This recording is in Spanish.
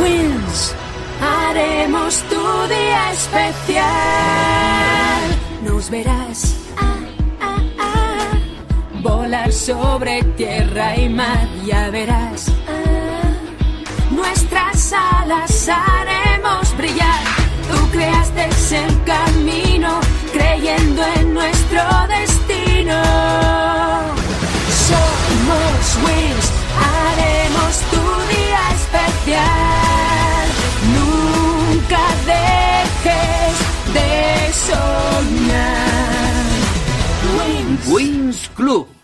Wings, haremos tu día especial. Nos verás ah, ah, ah, volar sobre tierra y mar, ya verás. Nuestras alas haremos brillar. Tú creaste el Wings Club.